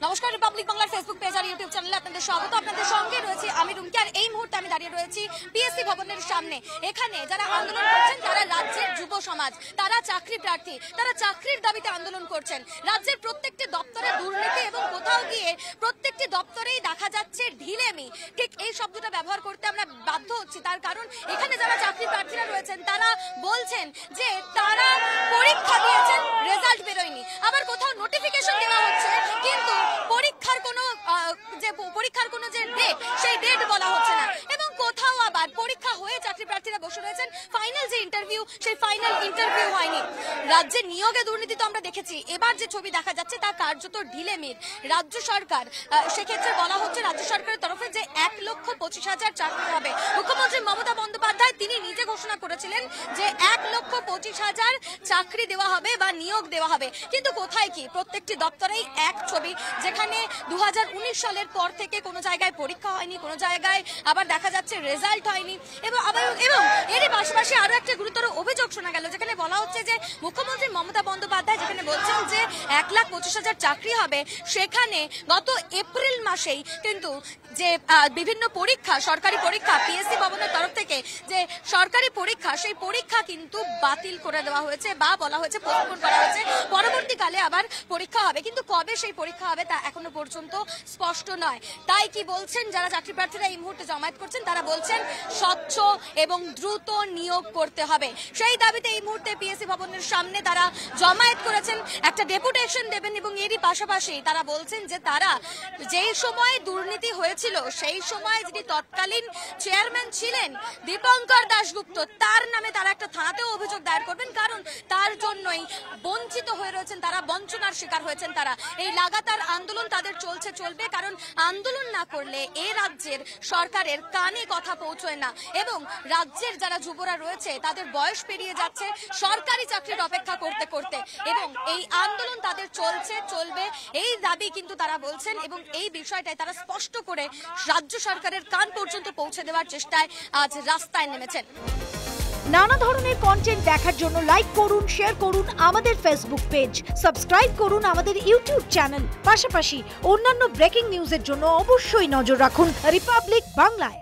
নমস্কার রিপাবলিক বাংলার Facebook page আর YouTube চ্যানেলে আপনাদের স্বাগত। আপনাদের সঙ্গে রয়েছি আমি রুমকি আর এই মুহূর্তে আমি দাঁড়িয়ে রয়েছি পিএসসি ভবনের সামনে। এখানে যারা আন্দোলন করছেন, তারা রাজ্যের যুব সমাজ, তারা চাকরি প্রার্থী, তারা চাকরির দাবিতে আন্দোলন করছেন। রাজ্যের প্রত্যেকটি দপ্তরে দুর্নীতি এবং কোথাও গিয়ে প্রত্যেকটি দপ্তরেই দেখা যাচ্ছে ঢিলেমি। ঠিক এই শব্দটা ব্যবহার করতে আমরা বাধ্য হচ্ছি। তার কারণ, এখানে যারা চাকরি প্রার্থীরা রয়েছেন, তারা বলছেন যে তারা পরীক্ষা দিয়েছেন রেজাল্ট বেরোয়নি। আবার কোথাও নোটিফিকেশন দেওয়া হচ্ছে কিন্তু পরীক্ষার কোনো আহ, যে প- পরীক্ষার কোনো যে ডেট সেই ডেট বলা হচ্ছে না এবং কোথাও আবার পরীক্ষা হয়ে চাকরি প্রার্থীরা বসে রয়েছেন ফাইনাল যে ইন্টারভিউ সেই ফাইনাল ইন্টারভিউ হয়নি। রাজ্যে নিয়োগে দুর্নীতি তো আমরা দেখেছি। এবার যে ছবি দেখা যাচ্ছে, তা কার্যত ঢিলেমির রাজ্য সরকার সেক্ষেত্রে বলা হচ্ছে রাজ্য সরকারের তরফে যে এক লক্ষ পঁচিশ হাজার চাকরি হবে। মুখ্যমন্ত্রী মমতা বন্দ্যোপাধ্যায় তিনি নিজে ঘোষণা করেছিলেন যে এক লক্ষ পঁচিশ হাজার চাকরি দেওয়া হবে বা নিয়োগ দেওয়া হবে। কিন্তু কোথায় কি? প্রত্যেকটি দপ্তরেই এক ছবি। যেখানে দুহাজার উনিশ সালের পর থেকে কোনো জায়গায় পরীক্ষা হয়নি, কোনো জায়গায় আবার দেখা যাচ্ছে রেজাল্ট হয়নি। এবং আবার এবং এর পাশাপাশি আরও একটা গুরুতর অভিযোগ শোনা গেল, যেখানে বলা হচ্ছে যে মুখ্যমন্ত্রী মমতা বন্দ্যোপাধ্যায় যেখানে বলছেন যে এক লাখ পঁচিশ হাজার চাকরি হবে, সেখানে গত এপ্রিল মাসেই কিন্তু যে বিভিন্ন পরীক্ষা, সরকারি পরীক্ষা পিএসসি ভবনের তরফ থেকে যে সরকারি পরীক্ষা, সেই পরীক্ষা কিন্তু বাতিল করে দেওয়া হয়েছে বা বলা হয়েছে পোস্টপোন করা হয়েছে। পরবর্তীকালে আবার পরীক্ষা হবে। কিন্তু কবে সেই পরীক্ষা হবে তা এখনও পর্যন্ত স্পষ্ট নয়। তাই কি বলছেন, যারা চাকরি প্রার্থীরা এই মুহূর্তে জমায়েত করছেন, তারা বলছেন স্বচ্ছ এবং দ্রুত নিয়োগ করতে হবে। সেই দাবিতে এই মুহূর্তে পিএসসি ভবনের সামনে তারা জমায়েত করেছেন। একটা ডেপুটেশন দেবেন এবং এরই পাশাপাশি তারা বলছেন যে তারা যেই সময় দুর্নীতি হয়েছিল সেই সময় যিনি তৎকালীন চেয়ারম্যান ছিলেন দীপঙ্কর দাশগুপ্ত, তার নামে তারা একটা থানাতেও অভিযোগ দায়ের করবেন, কারণ তার জন্যই বঞ্চিত হয়ে রয়েছেন তারা, বঞ্চনার শিকার হয়েছেন তারা। এই লাগাতার আন্দোলন তাদের চলছে, চলবে, কারণ আন্দোলন না করলে এ রাজ্যের সরকারের কানে কথা পৌঁছয় না। এবং রাজ্যের যারা যুবরা রয়েছে, তাদের বয়স পেরিয়ে যাচ্ছে সরকারি চাকরির অপেক্ষা করতে করতে। এবং এই আন্দোলন তাদের চলছে, চলবে, এই দাবি কিন্তু তারা বলছেন এবং এই বিষয়টাই তারা স্পষ্ট করে রাজ্য সরকারের কান পর্যন্ত পৌঁছে দেওয়ার চেষ্টায় আজ রাস্তায় নেমেছেন। নানা ধরনের কন্টেন্ট দেখার জন্য লাইক করুন শেয়ার করুন আমাদের ফেসবুক পেজ সাবস্ক্রাইব করুন আমাদের ইউটিউব চ্যানেল পাশাপাশি অন্যান্য ব্রেকিং নিউজের জন্য অবশ্যই নজর রাখুন। রিপাবলিক বাংলায়